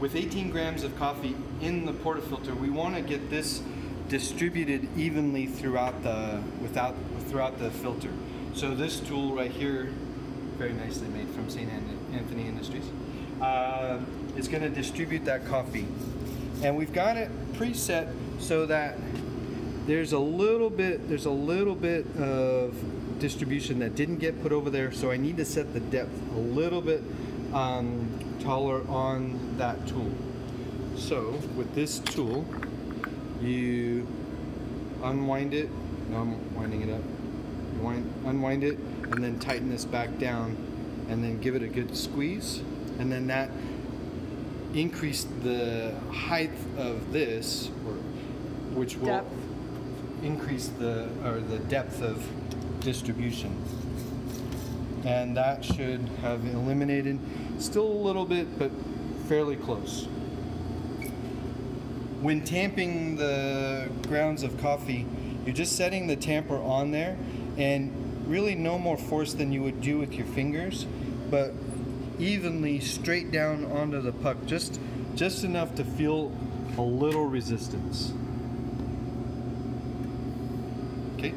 with 18 grams of coffee in the portafilter, we want to get this distributed evenly throughout the without throughout the filter. So this tool right here, very nicely made from St. Anthony Industries, uh, is going to distribute that coffee, and we've got it preset so that there's a little bit there's a little bit of distribution that didn't get put over there so I need to set the depth a little bit um, taller on that tool. So with this tool you unwind it. No I'm winding it up. You wind, unwind it and then tighten this back down and then give it a good squeeze. And then that increase the height of this or which will Depth. increase the or the depth of distribution and that should have eliminated still a little bit but fairly close when tamping the grounds of coffee you're just setting the tamper on there and really no more force than you would do with your fingers but evenly straight down onto the puck just just enough to feel a little resistance Okay.